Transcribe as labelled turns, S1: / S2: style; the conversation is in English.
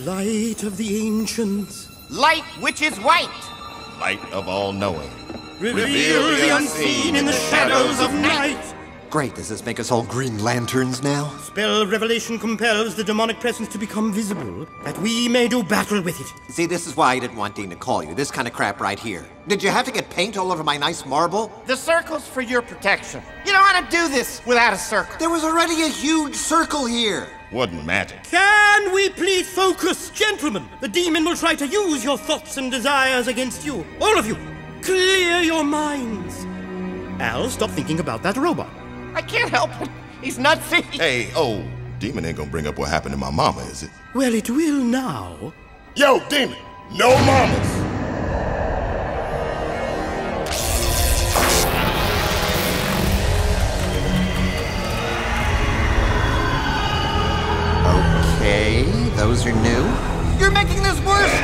S1: Light of the ancients,
S2: Light which is white.
S3: Light of all knowing.
S1: reveal the unseen in the shadows of night.
S4: Great, does this make us all Green Lanterns now?
S1: Spell of revelation compels the demonic presence to become visible, that we may do battle with it.
S4: See, this is why I didn't want Dean to call you. This kind of crap right here. Did you have to get paint all over my nice marble?
S2: The circle's for your protection. You don't want to do this without a circle.
S4: There was already a huge circle here.
S3: Wasn't matter.
S1: Can we please focus, gentlemen? The demon will try to use your thoughts and desires against you. All of you, clear your minds. Al, stop thinking about that robot.
S2: I can't help it. He's nutsy.
S3: Hey, oh, Demon ain't gonna bring up what happened to my mama, is it?
S1: Well, it will now.
S3: Yo, Demon, no mamas.
S4: Those are new. You're making this worse!